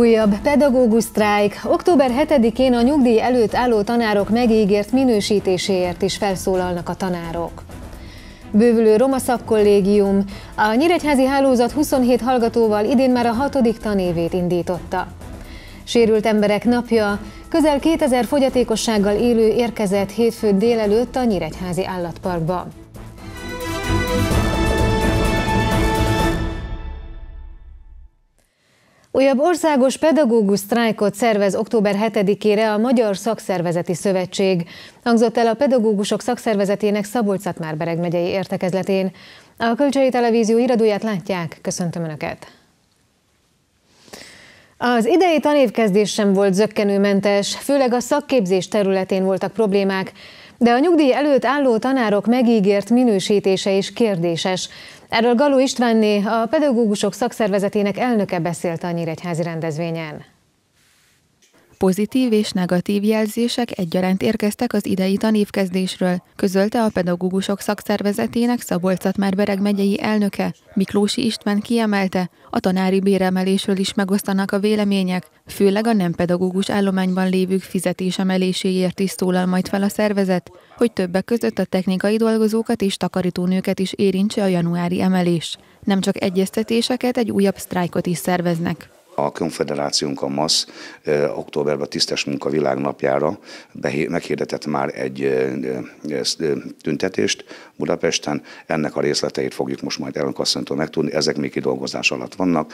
Újabb pedagógus sztrájk. Október 7-én a nyugdíj előtt álló tanárok megígért minősítéséért is felszólalnak a tanárok. Bővülő Roma szakkollégium. A Nyíregyházi Hálózat 27 hallgatóval idén már a hatodik tanévét indította. Sérült emberek napja. Közel 2000 fogyatékossággal élő érkezett hétfő délelőtt a Nyíregyházi Állatparkba. Újabb országos pedagógus sztrájkot szervez október 7-ére a Magyar Szakszervezeti Szövetség. Hangzott el a pedagógusok szakszervezetének Szabolcs-Szatmár-Bereg megyei értekezletén. A Kölcsei Televízió iradóját látják. Köszöntöm Önöket! Az idei tanévkezdés sem volt zöggenőmentes, főleg a szakképzés területén voltak problémák, de a nyugdíj előtt álló tanárok megígért minősítése is kérdéses. Erről Galó Istvánné, a pedagógusok szakszervezetének elnöke beszélt a Nyíregyházi rendezvényen. Pozitív és negatív jelzések egyaránt érkeztek az idei tanévkezdésről, közölte a pedagógusok szakszervezetének szabolcs bereg megyei elnöke. Miklósi István kiemelte, a tanári béremelésről is megosztanak a vélemények, főleg a nem pedagógus állományban lévők fizetésemeléséért is szólal majd fel a szervezet, hogy többek között a technikai dolgozókat és takarítónőket is érintse a januári emelés. Nem csak egyeztetéseket, egy újabb sztrájkot is szerveznek a konfederációnk a MASZ októberben a tisztes munka világnapjára meghirdetett már egy tüntetést Budapesten. Ennek a részleteit fogjuk most majd elnökasszonytól megtudni. Ezek még kidolgozás alatt vannak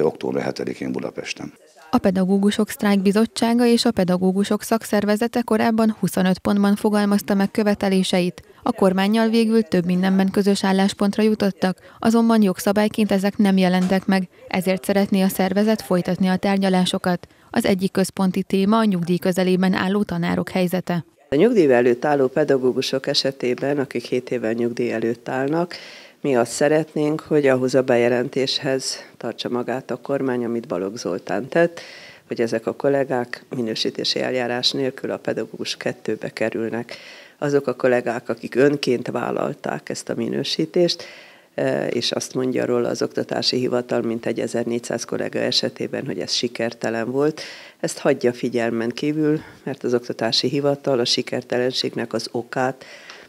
október 7-én Budapesten. A Pedagógusok Sztrájkbizottsága és a Pedagógusok Szakszervezete korábban 25 pontban fogalmazta meg követeléseit. A kormányjal végül több mindenben közös álláspontra jutottak, azonban jogszabályként ezek nem jelentek meg, ezért szeretné a szervezet folytatni a tárgyalásokat. Az egyik központi téma a nyugdíj közelében álló tanárok helyzete. A nyugdíj előtt álló pedagógusok esetében, akik 7 éven nyugdíj előtt állnak, mi azt szeretnénk, hogy ahhoz a bejelentéshez tartsa magát a kormány, amit Balogh Zoltán tett, hogy ezek a kollégák minősítési eljárás nélkül a pedagógus kettőbe kerülnek. Azok a kollégák, akik önként vállalták ezt a minősítést, e, és azt mondja róla az Oktatási Hivatal, mint egy 1400 kollega esetében, hogy ez sikertelen volt. Ezt hagyja figyelmen kívül, mert az Oktatási Hivatal a sikertelenségnek az okát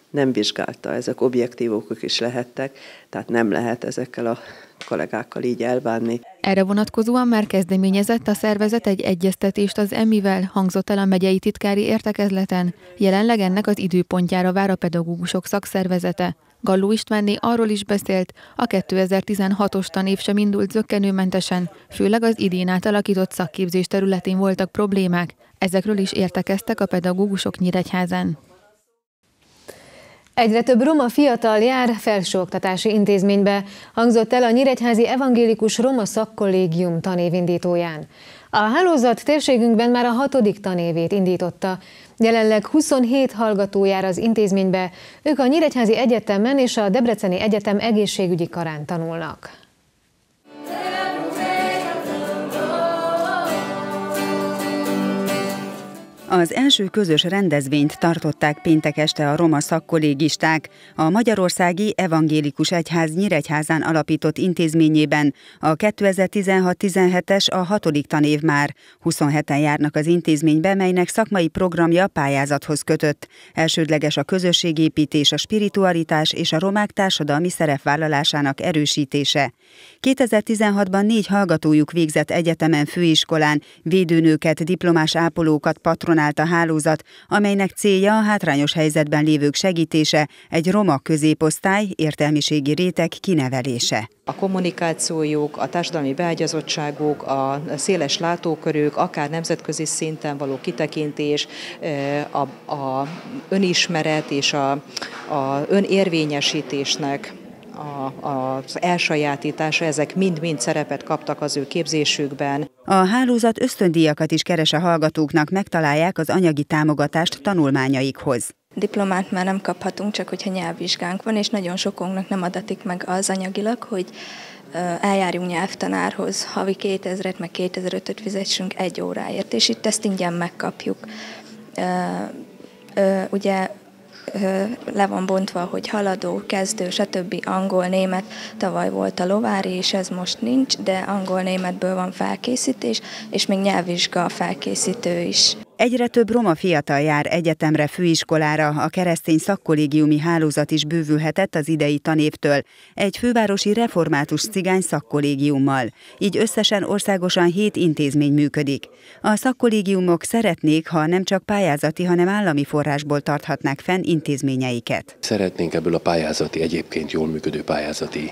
nem vizsgálta, ezek objektív okok is lehettek, tehát nem lehet ezekkel a kollégákkal így elbánni. Erre vonatkozóan már kezdeményezett a szervezet egy egyeztetést az emivel, hangzott el a megyei titkári értekezleten. Jelenleg ennek az időpontjára vár a pedagógusok szakszervezete. Galló Istvánné arról is beszélt, a 2016-os tanév sem indult zöggenőmentesen, főleg az idén átalakított szakképzés területén voltak problémák. Ezekről is értekeztek a pedagógusok Nyíregyházán. Egyre több roma fiatal jár felsőoktatási intézménybe, hangzott el a Nyíregyházi Evangélikus Roma Szakkollégium tanévindítóján. A hálózat térségünkben már a hatodik tanévét indította. Jelenleg 27 hallgató jár az intézménybe, ők a Nyíregyházi Egyetemen és a Debreceni Egyetem egészségügyi karán tanulnak. Az első közös rendezvényt tartották péntek este a roma szakkollégisták a Magyarországi Evangélikus Egyház Nyíregyházán alapított intézményében. A 2016-17-es a hatodik tanév már. 27-en járnak az intézménybe, melynek szakmai programja pályázathoz kötött. Elsődleges a közösségépítés, a spiritualitás és a romák társadalmi szerepvállalásának erősítése. 2016-ban négy hallgatójuk végzett egyetemen főiskolán, védőnőket, diplomás ápolókat, patronát állt a hálózat, amelynek célja a hátrányos helyzetben lévők segítése, egy roma középosztály értelmiségi réteg kinevelése. A kommunikációjuk, a társadalmi beágyazottságuk, a széles látókörük, akár nemzetközi szinten való kitekintés, a, a önismeret és a, a önérvényesítésnek a, az elsajátítása, ezek mind-mind szerepet kaptak az ő képzésükben. A hálózat ösztöndíjakat is keres a hallgatóknak, megtalálják az anyagi támogatást tanulmányaikhoz. Diplomát már nem kaphatunk, csak hogyha nyelvvizsgánk van, és nagyon sokunknak nem adatik meg az anyagilag, hogy eljárjunk nyelvtanárhoz, havi 2000-et, meg 2005-öt fizessünk egy óráért, és itt ezt ingyen megkapjuk. Ugye le van bontva, hogy haladó, kezdő, stb. angol, német. Tavaly volt a lovári, és ez most nincs, de angol-németből van felkészítés, és még nyelvvizsga felkészítő is. Egyre több roma fiatal jár egyetemre, főiskolára, a keresztény szakkollégiumi hálózat is bővülhetett az idei tanévtől, egy fővárosi református cigány szakkollégiummal. Így összesen országosan hét intézmény működik. A szakkollégiumok szeretnék, ha nem csak pályázati, hanem állami forrásból tarthatnák fenn intézményeiket. Szeretnénk ebből a pályázati, egyébként jól működő pályázati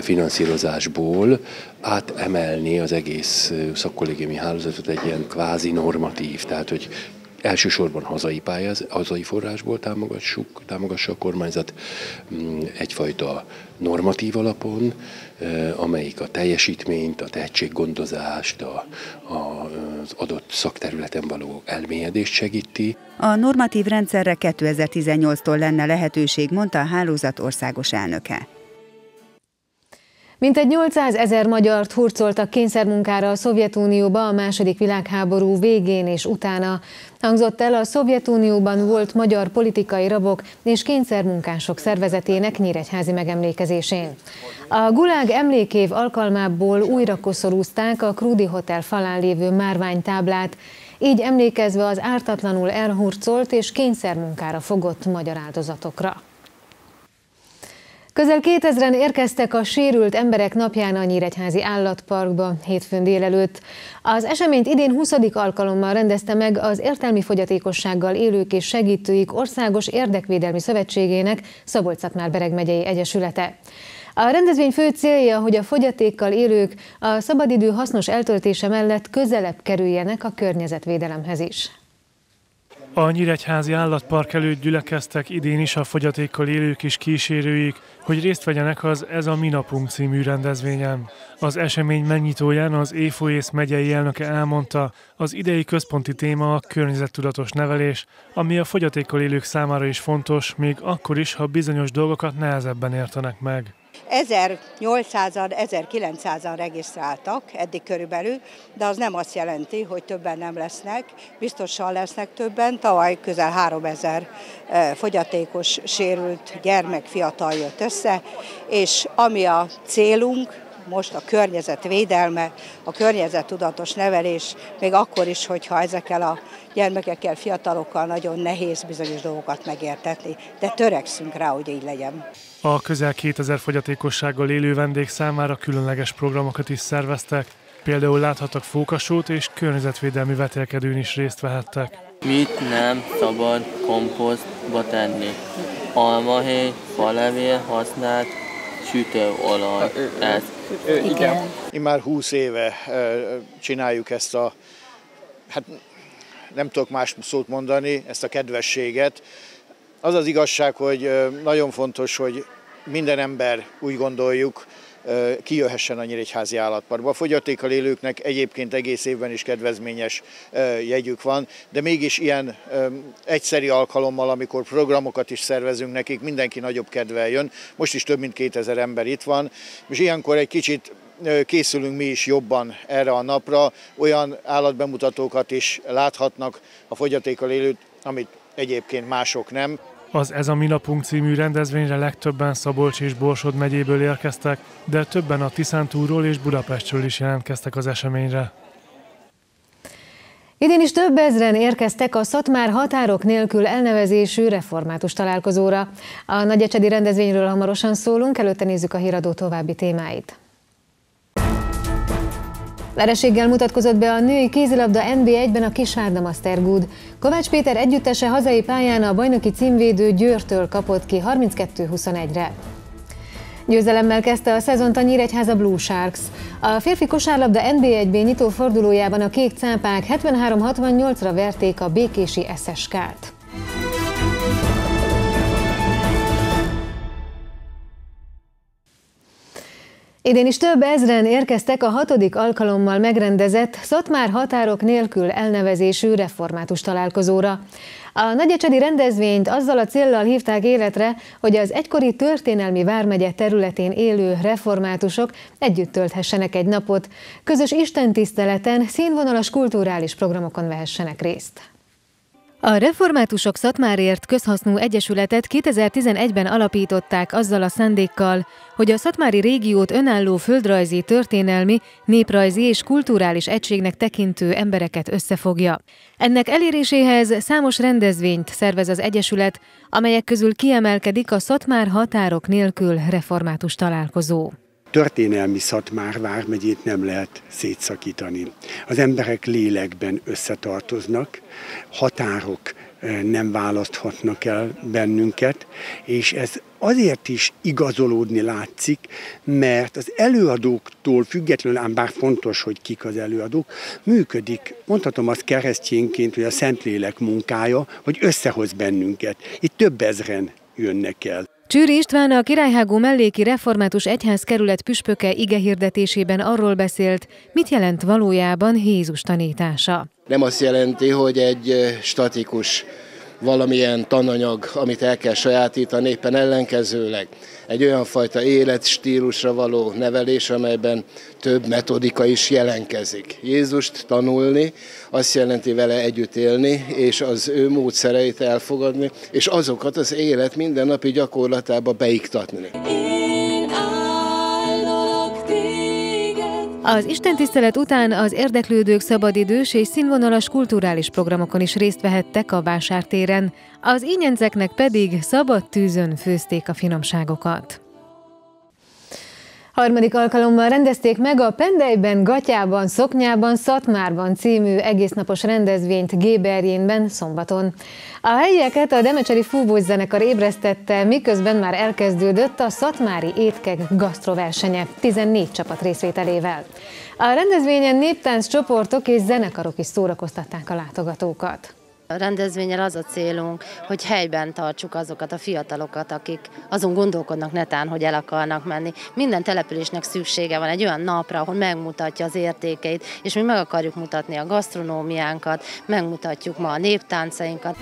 finanszírozásból átemelni az egész szakkollégiumi hálózatot egy ilyen kvázi normatív, tehát hogy elsősorban hazai, pályáz, hazai forrásból támogassuk, támogassa a kormányzat mm, egyfajta normatív alapon, amelyik a teljesítményt, a tehetséggondozást, a, a, az adott szakterületen való elmélyedést segíti. A normatív rendszerre 2018-tól lenne lehetőség, mondta a hálózat országos elnöke. Mintegy 800 ezer magyart hurcoltak kényszermunkára a Szovjetunióba a második világháború végén és utána. Hangzott el a Szovjetunióban volt magyar politikai rabok és kényszermunkások szervezetének nyíregyházi megemlékezésén. A Gulág emlékév alkalmából újra koszorúzták a Krúdi Hotel falán lévő márványtáblát, így emlékezve az ártatlanul elhurcolt és kényszermunkára fogott magyar áldozatokra. Közel 2000-en érkeztek a sérült emberek napján a Nyíregyházi Állatparkba hétfőn délelőtt. Az eseményt idén 20. alkalommal rendezte meg az értelmi fogyatékossággal élők és segítőik Országos Érdekvédelmi Szövetségének Szabolcs-Szatmár-Bereg megyei egyesülete. A rendezvény fő célja, hogy a fogyatékkal élők a szabadidő hasznos eltöltése mellett közelebb kerüljenek a környezetvédelemhez is. A Nyíregyházi Állatpark előtt gyülekeztek idén is a fogyatékkal élők és kísérőik, hogy részt vegyenek az Ez a Minapunk című rendezvényen. Az esemény megnyitóján az Éfoész megyei elnöke elmondta, az idei központi téma a környezettudatos nevelés, ami a fogyatékkal élők számára is fontos, még akkor is, ha bizonyos dolgokat nehezebben értenek meg. 1800-an, 1900-an regisztráltak eddig körülbelül, de az nem azt jelenti, hogy többen nem lesznek, biztosan lesznek többen. Tavaly közel 3000 eh, fogyatékos, sérült gyermek, fiatal jött össze, és ami a célunk, most a környezet védelme, a környezettudatos nevelés, még akkor is, hogyha ezekkel a gyermekekkel, fiatalokkal nagyon nehéz bizonyos dolgokat megértetni, de törekszünk rá, hogy így legyen. A közel 2000 fogyatékossággal élő vendég számára különleges programokat is szerveztek, például láthattak fókasót és környezetvédelmi vetélkedőn is részt vehettek. Mit nem szabad komposztba tenni? Almahéj, falevél használt sütőolaj. Ez. Igen. Én már 20 éve csináljuk ezt a, hát nem tudok más szót mondani, ezt a kedvességet. Az az igazság, hogy nagyon fontos, hogy minden ember úgy gondoljuk, kijöhessen a Nyíregyházi állatparkba. A fogyatékkal élőknek egyébként egész évben is kedvezményes jegyük van, de mégis ilyen egyszeri alkalommal, amikor programokat is szervezünk nekik, mindenki nagyobb kedvel jön. Most is több mint 2000 ember itt van, és ilyenkor egy kicsit készülünk mi is jobban erre a napra, olyan állatbemutatókat is láthatnak a fogyatékkal élők, amit egyébként mások nem. Az Ez a Mi Napunk című rendezvényre legtöbben Szabolcs és Borsod megyéből érkeztek, de többen a Tiszántúról és Budapestről is jelentkeztek az eseményre. Idén is több ezren érkeztek a Szatmár határok nélkül elnevezésű református találkozóra. A nagyecsedi rendezvényről hamarosan szólunk, előtte nézzük a híradó további témáit. Vereséggel mutatkozott be a női kézilabda NB1-ben a Kisvárda Mastergood. Kovács Péter együttese hazai pályán a bajnoki címvédő Győrtől kapott ki 32-21-re. Győzelemmel kezdte a szezont a Nyíregyháza Blue Sharks. A férfi kosárlabda NB1-B nyitó fordulójában a kék cápák 73-68-ra verték a békési SSK-t. Idén is több ezren érkeztek a hatodik alkalommal megrendezett Szatmár határok nélkül elnevezésű református találkozóra. A nagyecsedi rendezvényt azzal a céllal hívták életre, hogy az egykori történelmi vármegye területén élő reformátusok együtt tölthessenek egy napot, közös istentiszteleten, színvonalas kulturális programokon vehessenek részt. A reformátusok Szatmárért közhasznú egyesületet 2011-ben alapították azzal a szándékkal, hogy a szatmári régiót önálló földrajzi, történelmi, néprajzi és kulturális egységnek tekintő embereket összefogja. Ennek eléréséhez számos rendezvényt szervez az egyesület, amelyek közül kiemelkedik a Szatmár határok nélkül református találkozó történelmi Szatmár vármegyét nem lehet szétszakítani. Az emberek lélekben összetartoznak, határok eh, nem választhatnak el bennünket, és ez azért is igazolódni látszik, mert az előadóktól függetlenül, ám bár fontos, hogy kik az előadók, működik, mondhatom azt keresztényként, hogy a Szentlélek munkája, hogy összehoz bennünket. Itt több ezren jönnek el. Csűri István a Királyhágó melléki református egyház kerület püspöke igehirdetésében arról beszélt, mit jelent valójában Jézus tanítása. Nem azt jelenti, hogy egy statikus valamilyen tananyag, amit el kell sajátítani, éppen ellenkezőleg egy olyan fajta életstílusra való nevelés, amelyben több metodika is jelenkezik. Jézust tanulni azt jelenti vele együtt élni, és az ő módszereit elfogadni, és azokat az élet mindennapi gyakorlatába beiktatni. Az istentisztelet után az érdeklődők szabadidős és színvonalas kulturális programokon is részt vehettek a vásártéren, az ínyenceknek pedig szabad tűzön főzték a finomságokat. Harmadik alkalommal rendezték meg a Pendelyben, Gatyában, Szoknyában, Szatmárban című egésznapos rendezvényt Géberjénben szombaton. A helyieket a Demecseri Fúvós zenekar ébresztette, miközben már elkezdődött a Szatmári étkek gasztroversenye 14 csapat részvételével. A rendezvényen néptánc csoportok és zenekarok is szórakoztatták a látogatókat. A rendezvényel az a célunk, hogy helyben tartsuk azokat a fiatalokat, akik azon gondolkodnak netán, hogy el akarnak menni. Minden településnek szüksége van egy olyan napra, ahol megmutatja az értékeit, és mi meg akarjuk mutatni a gasztronómiánkat, megmutatjuk ma a néptáncainkat.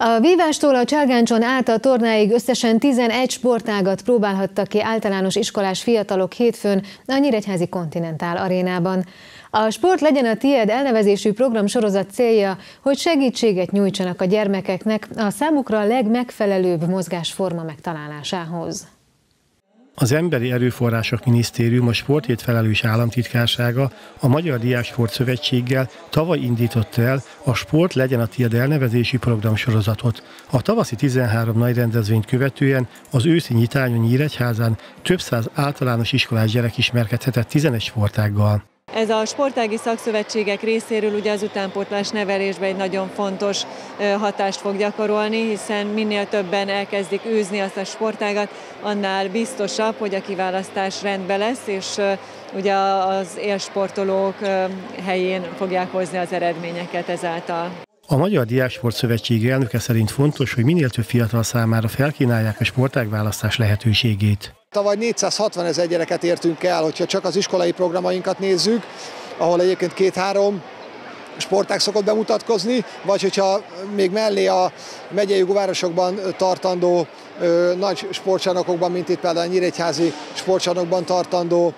A vívástól a cságáncson át a tornáig összesen 11 sportágat próbálhattak ki általános iskolás fiatalok hétfőn a Nyíregyházi Kontinentál arénában. A Sport legyen a tied elnevezésű program sorozat célja, hogy segítséget nyújtsanak a gyermekeknek a számukra a legmegfelelőbb mozgásforma megtalálásához. Az Emberi Erőforrások Minisztérium a sportét felelős államtitkársága a Magyar Diáksport Szövetséggel tavaly indította el a Sport legyen a tiéd elnevezési programsorozatot. A tavaszi 13 nagy rendezvényt követően az őszi nyitányon Nyíregyházán több száz általános iskolás gyerek ismerkedhetett 11 sportággal. Ez a sportági szakszövetségek részéről ugye az utánpótlás nevelésben egy nagyon fontos hatást fog gyakorolni, hiszen minél többen elkezdik űzni azt a sportágat, annál biztosabb, hogy a kiválasztás rendben lesz, és ugye az élsportolók helyén fogják hozni az eredményeket ezáltal. A Magyar Diáksport Szövetség elnöke szerint fontos, hogy minél több fiatal számára felkínálják a sportágválasztás lehetőségét. Tavaly 460 ezer gyereket értünk el, hogyha csak az iskolai programainkat nézzük, ahol egyébként két-három sportág szokott bemutatkozni, vagy hogyha még mellé a megyei városokban tartandó ö, nagy sportcsarnokokban, mint itt például a Nyíregyházi sportcsarnokban tartandó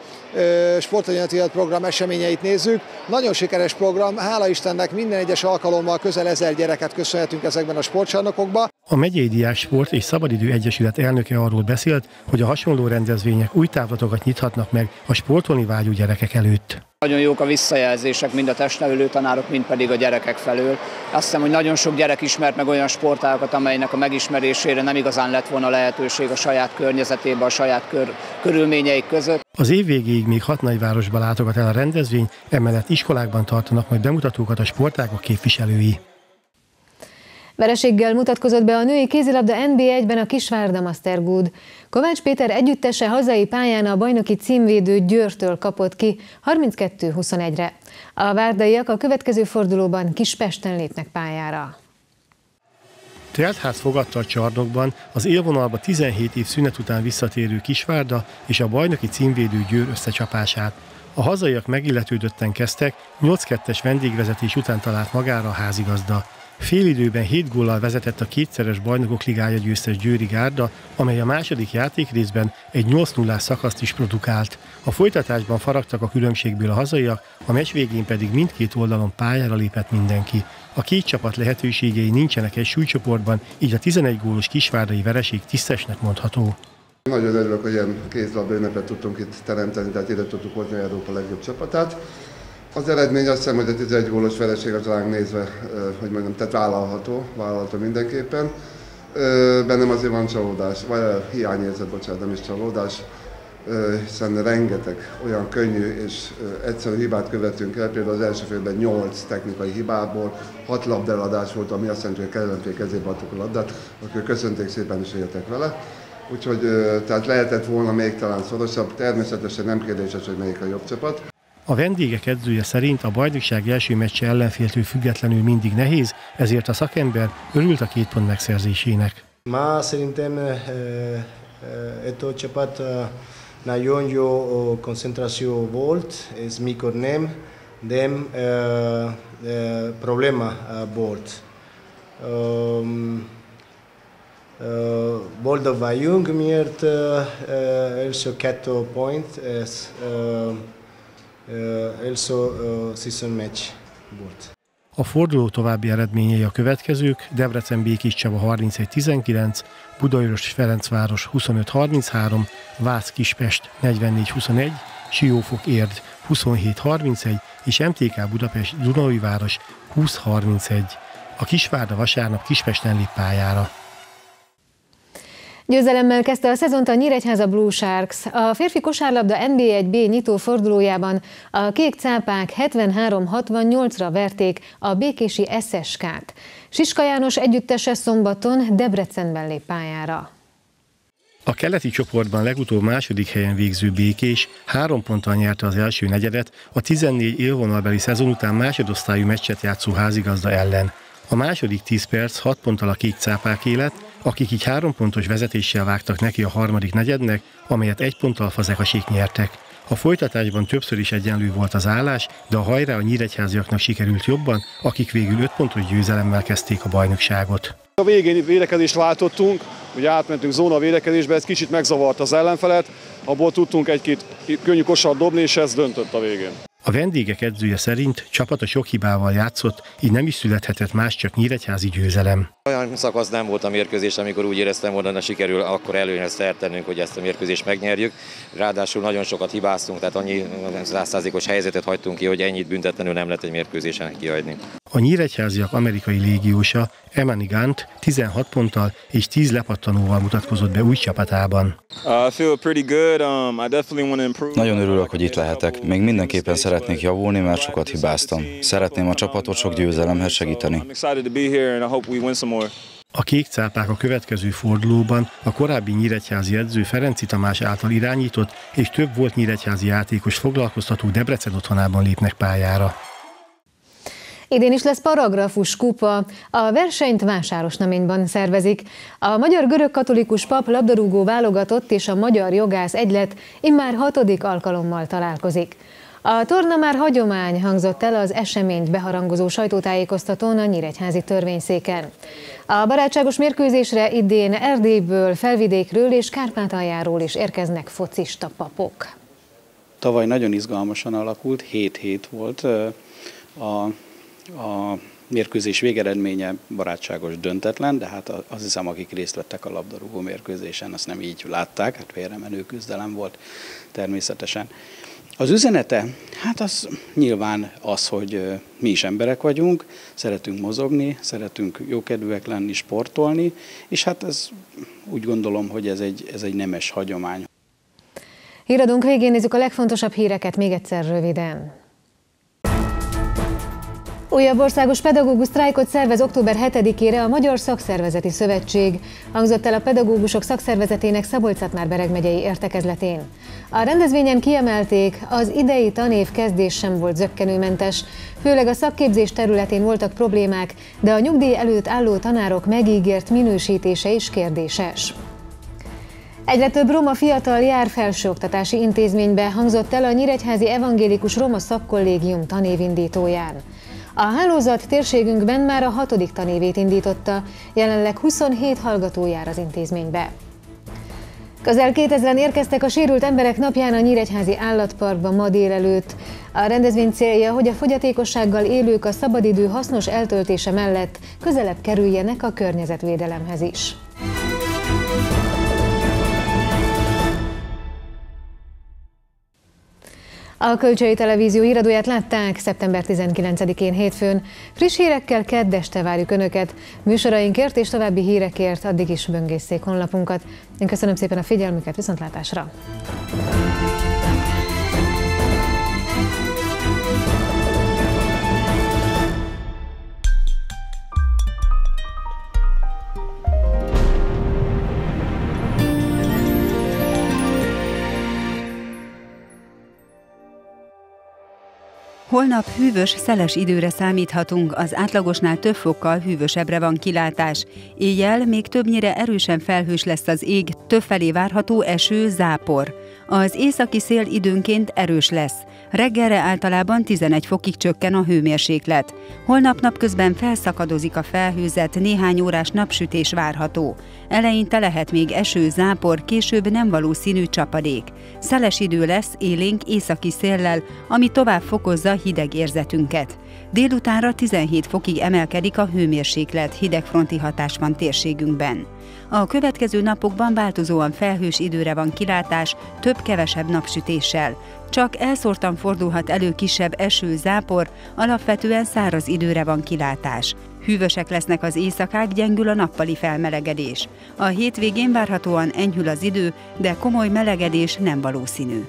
sportanyagatilat program eseményeit nézzük. Nagyon sikeres program, hála Istennek minden egyes alkalommal közel ezer gyereket köszönhetünk ezekben a sportcsarnokokban. A megyei Diák Sport és Szabadidő Egyesület elnöke arról beszélt, hogy a hasonló rendezvények új távlatokat nyithatnak meg a sportolni vágyó gyerekek előtt. Nagyon jók a visszajelzések mind a testnevelő tanárok, mind pedig a gyerekek felől. Azt hiszem, hogy nagyon sok gyerek ismert meg olyan sportágokat, amelynek a megismerésére nem igazán lett volna lehetőség a saját környezetében, a saját kör, körülményeik között. Az év végéig még hat nagyvárosba látogat el a rendezvény, emellett iskolákban tartanak majd bemutatókat a sportágok képviselői. Vereséggel mutatkozott be a női kézilabda NB1-ben a Kisvárda Mastergood. Kovács Péter együttese hazai pályán a bajnoki címvédő Győrtől kapott ki 32-21-re. A várdaiak a következő fordulóban Kispesten lépnek pályára. Teltház fogadta a csarnokban az élvonalba 17 év szünet után visszatérő Kisvárda és a bajnoki címvédő Győr összecsapását. A hazaiak megilletődötten kezdtek, 8-2-es vendégvezetés után talált magára a házigazda. Félidőben 7 góllal vezetett a kétszeres bajnokok ligája győztes Győri Gárda, amely a második játékrészben egy 8 0 szakaszt is produkált. A folytatásban faragtak a különbségből a hazaiak, a meccs végén pedig mindkét oldalon pályára lépett mindenki. A két csapat lehetőségei nincsenek egy súlycsoportban, így a 11 gólos kisvárdai vereség tisztesnek mondható. Nagyon örülök, hogy ilyen kézlabda ünnepet tudtunk itt teremteni, tehát ide tudtuk hozni Európa legjobb csapatát. Az eredmény azt hiszem, hogy a 11 gólos vereség az ránk nézve, hogy mondjam, tehát vállalható, vállalható mindenképpen. Bennem azért van csalódás, vagy hiányérzet, bocsánat, nem is csalódás, hiszen rengeteg olyan könnyű és egyszerű hibát követünk el, például az első félben 8 technikai hibából, 6 labdeladás volt, ami azt jelenti, hogy kellemetlen kezébe adtuk a labdát, akkor köszönték szépen is éltek vele. Úgyhogy tehát lehetett volna még talán szorosabb, természetesen nem kérdéses, hogy melyik a jobb csapat. A vendégek edzője szerint a bajnokság első meccse ellenféltől függetlenül mindig nehéz, ezért a szakember örült a két pont megszerzésének. Ma szerintem ez a csapat nagyon jó koncentráció volt, ez mikor nem, nem probléma volt. Um, boldog vagyunk, miért első kettő pont, ez also season match volt. A forduló további eredményei a következők, Debrecen Békés Csaba 31-19, Budaörs Ferencváros 25-33, Vász Kispest 44-21, Siófok Érd 27-31 és MTK Budapest Dunai Város 20-31. A Kisvárda vasárnap Kispesten lép pályára. Győzelemmel kezdte a szezont a Nyíregyháza Blue Sharks. A férfi kosárlabda NB1B nyitó fordulójában a kék cápák 73-68-ra verték a békési SSK-t. Siska János együttese szombaton Debrecenben lép pályára. A keleti csoportban legutóbb második helyen végző Békés három ponttal nyerte az első negyedet, a 14 élvonalbeli szezon után másodosztályú meccset játszó házigazda ellen. A második 10 perc 6 ponttal a kék cápák élet, akik így három pontos vezetéssel vágtak neki a harmadik negyednek, amelyet egy ponttal fazekasék nyertek. A folytatásban többször is egyenlő volt az állás, de a hajrá a nyíregyháziaknak sikerült jobban, akik végül öt pontos győzelemmel kezdték a bajnokságot. A végén védekezést váltottunk, ugye átmentünk zóna védekezésbe, ez kicsit megzavart az ellenfelet, abból tudtunk egy-két könnyű kosar dobni, és ez döntött a végén. A vendégek edzője szerint csapata sok hibával játszott, így nem is születhetett más, csak nyíregyházi győzelem. Olyan szakasz nem volt a mérkőzés, amikor úgy éreztem volna, hogy sikerül akkor előnyre szert tennünk, hogy ezt a mérkőzést megnyerjük. Ráadásul nagyon sokat hibáztunk, tehát annyi százszázalékos helyzetet hagytunk ki, hogy ennyit büntetlenül nem lehet egy mérkőzésen kihagyni. A nyíregyháziak amerikai légiósa Emani Gant 16 ponttal és 10 lepattanóval mutatkozott be új csapatában. Um, nagyon örülök, hogy itt lehetek. Még mindenképpen szeretnék javulni, mert sokat hibáztam. Szeretném a csapatot sok győzelemhez segíteni. A kék cápák a következő fordulóban a korábbi nyíregyházi edző Ferenci Tamás által irányított és több volt nyíregyházi játékos foglalkoztató Debrecen otthonában lépnek pályára. Idén is lesz paragrafus kupa. A versenyt Vásárosnaményban szervezik. A Magyar Görög Katolikus Pap labdarúgó válogatott és a Magyar Jogász Egylet immár hatodik alkalommal találkozik. A torna már hagyomány hangzott el az eseményt beharangozó sajtótájékoztatón a Nyíregyházi törvényszéken. A barátságos mérkőzésre idén Erdélyből, Felvidékről és Kárpátaljáról is érkeznek focista papok. Tavaly nagyon izgalmasan alakult, 7 hét volt a a mérkőzés végeredménye barátságos döntetlen, de hát azt hiszem, akik részt vettek a labdarúgó mérkőzésen, azt nem így látták, hát félremenő küzdelem volt természetesen. Az üzenete, hát az nyilván az, hogy mi is emberek vagyunk, szeretünk mozogni, szeretünk jókedvűek lenni, sportolni, és hát ez úgy gondolom, hogy ez egy, ez egy nemes hagyomány. Híradunk végén nézzük a legfontosabb híreket még egyszer röviden. Újabb országos pedagógus sztrájkot szervez október 7-ére a Magyar Szakszervezeti Szövetség, hangzott el a pedagógusok szakszervezetének szabolcs már bereg megyei értekezletén. A rendezvényen kiemelték, az idei tanév kezdés sem volt zöggenőmentes, főleg a szakképzés területén voltak problémák, de a nyugdíj előtt álló tanárok megígért minősítése is kérdéses. Egyre több roma fiatal jár felsőoktatási intézménybe, hangzott el a Nyíregyházi Evangélikus Roma Szakkollégium tanévindítóján. A hálózat térségünkben már a hatodik tanévét indította, jelenleg 27 hallgató jár az intézménybe. Közel 2000-en érkeztek a sérült emberek napján a Nyíregyházi állatparkba ma délelőtt. A rendezvény célja, hogy a fogyatékossággal élők a szabadidő hasznos eltöltése mellett közelebb kerüljenek a környezetvédelemhez is. A Kölcsei Televízió híradóját látták szeptember 19-én hétfőn. Friss hírekkel kedd várjuk Önöket. Műsorainkért és további hírekért addig is böngészszék honlapunkat. Én köszönöm szépen a figyelmüket, viszontlátásra! Holnap hűvös, szeles időre számíthatunk, az átlagosnál több fokkal hűvösebbre van kilátás. Éjjel még többnyire erősen felhős lesz az ég, többfelé várható eső, zápor. Az északi szél időnként erős lesz. Reggelre általában 11 fokig csökken a hőmérséklet. Holnap napközben felszakadozik a felhőzet, néhány órás napsütés várható. Eleinte lehet még eső, zápor, később nem valószínű csapadék. Szeles idő lesz, élénk északi széllel, ami tovább fokozza hideg érzetünket. Délutánra 17 fokig emelkedik a hőmérséklet, hidegfronti hatás van térségünkben. A következő napokban változóan felhős időre van kilátás, több-kevesebb napsütéssel. Csak elszórtan fordulhat elő kisebb eső, zápor, alapvetően száraz időre van kilátás. Hűvösek lesznek az éjszakák, gyengül a nappali felmelegedés. A hétvégén várhatóan enyhül az idő, de komoly melegedés nem valószínű.